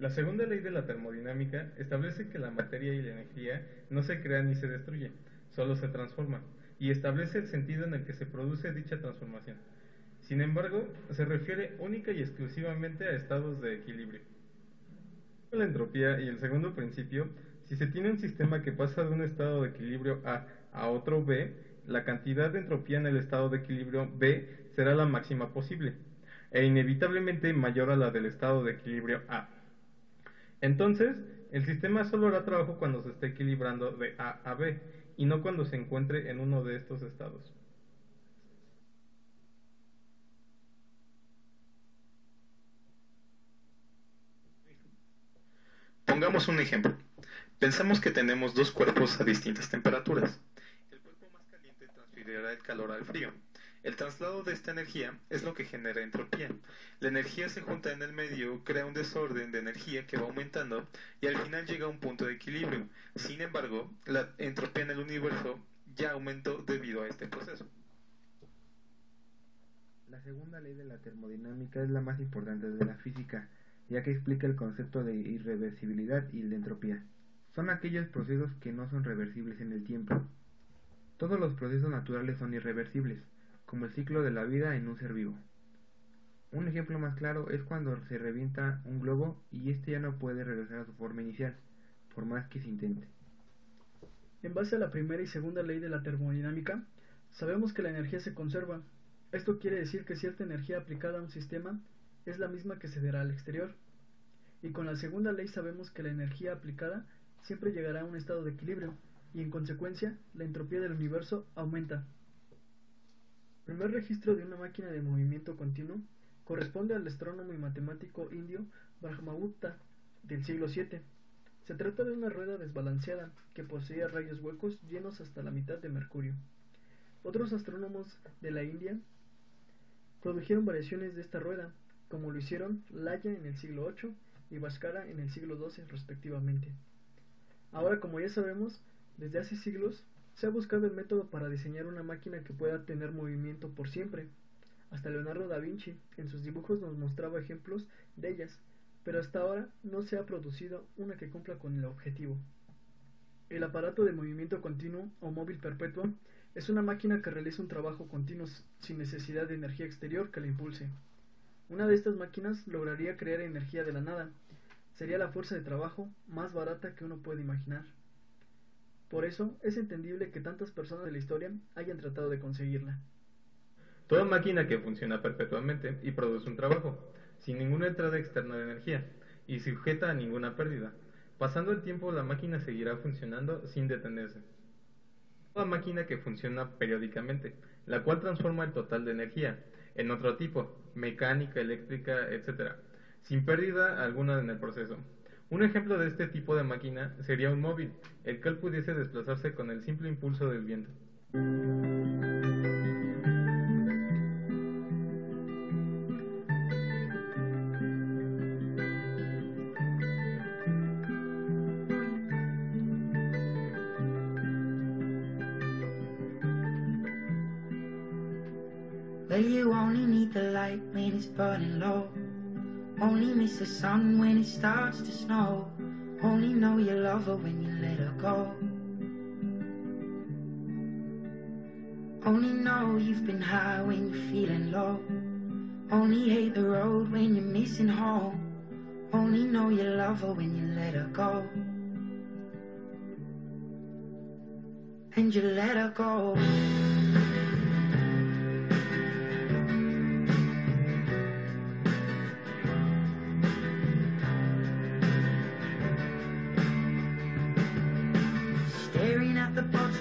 La segunda ley de la termodinámica establece que la materia y la energía no se crean ni se destruyen, solo se transforman, y establece el sentido en el que se produce dicha transformación. Sin embargo, se refiere única y exclusivamente a estados de equilibrio. La entropía y el segundo principio, si se tiene un sistema que pasa de un estado de equilibrio A a otro B, la cantidad de entropía en el estado de equilibrio B será la máxima posible, e inevitablemente mayor a la del estado de equilibrio A. Entonces, el sistema solo hará trabajo cuando se esté equilibrando de A a B, y no cuando se encuentre en uno de estos estados. Pongamos un ejemplo. Pensamos que tenemos dos cuerpos a distintas temperaturas. El cuerpo más caliente transferirá el calor al frío. El traslado de esta energía es lo que genera entropía. La energía se junta en el medio, crea un desorden de energía que va aumentando y al final llega a un punto de equilibrio. Sin embargo, la entropía en el universo ya aumentó debido a este proceso. La segunda ley de la termodinámica es la más importante de la física ya que explica el concepto de irreversibilidad y de entropía. Son aquellos procesos que no son reversibles en el tiempo. Todos los procesos naturales son irreversibles, como el ciclo de la vida en un ser vivo. Un ejemplo más claro es cuando se revienta un globo y éste ya no puede regresar a su forma inicial, por más que se intente. En base a la primera y segunda ley de la termodinámica, sabemos que la energía se conserva. Esto quiere decir que cierta energía aplicada a un sistema es la misma que se dará al exterior. Y con la segunda ley sabemos que la energía aplicada siempre llegará a un estado de equilibrio y en consecuencia la entropía del universo aumenta. Primer registro de una máquina de movimiento continuo corresponde al astrónomo y matemático indio Brahmagupta del siglo VII. Se trata de una rueda desbalanceada que poseía rayos huecos llenos hasta la mitad de mercurio. Otros astrónomos de la India produjeron variaciones de esta rueda como lo hicieron Laya en el siglo VIII y Bhaskara en el siglo XII respectivamente. Ahora, como ya sabemos, desde hace siglos se ha buscado el método para diseñar una máquina que pueda tener movimiento por siempre. Hasta Leonardo da Vinci en sus dibujos nos mostraba ejemplos de ellas, pero hasta ahora no se ha producido una que cumpla con el objetivo. El aparato de movimiento continuo o móvil perpetuo es una máquina que realiza un trabajo continuo sin necesidad de energía exterior que la impulse. Una de estas máquinas lograría crear energía de la nada. Sería la fuerza de trabajo más barata que uno puede imaginar. Por eso es entendible que tantas personas de la historia hayan tratado de conseguirla. Toda máquina que funciona perpetuamente y produce un trabajo, sin ninguna entrada externa de energía, y sujeta a ninguna pérdida. Pasando el tiempo la máquina seguirá funcionando sin detenerse. Toda máquina que funciona periódicamente, la cual transforma el total de energía, en otro tipo, mecánica, eléctrica, etc., sin pérdida alguna en el proceso. Un ejemplo de este tipo de máquina sería un móvil, el cual pudiese desplazarse con el simple impulso del viento. You only need the light low. Only miss the sun when it starts to snow. Only know you love her when you let her go. Only know you've been high when you're feeling low. Only hate the road when you're missing home. Only know you love her when you let her go. And you let her go.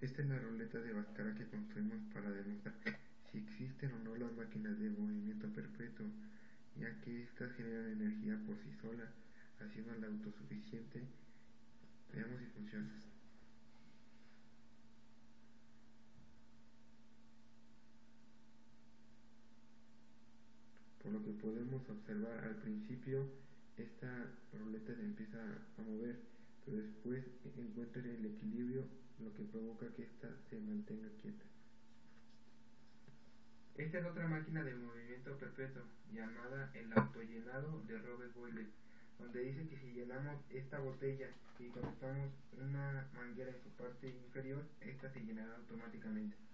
Esta es la ruleta de Bhaskara que construimos para demostrar si existen o no las máquinas de movimiento perpetuo, ya que éstas generan energía por sí sola, haciéndola autosuficiente. Veamos si funciona. Que podemos observar al principio, esta ruleta se empieza a mover, pero después encuentra el equilibrio, lo que provoca que ésta se mantenga quieta. Esta es otra máquina de movimiento perpetuo, llamada el autollenado de Robert Boyle, donde dice que si llenamos esta botella y colocamos una manguera en su parte inferior, esta se llenará automáticamente.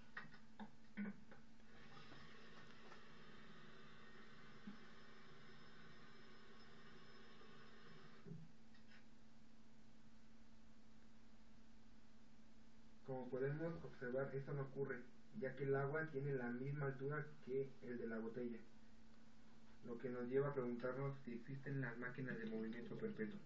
Como podemos observar, esto no ocurre, ya que el agua tiene la misma altura que el de la botella, lo que nos lleva a preguntarnos si existen las máquinas de movimiento perpetuo.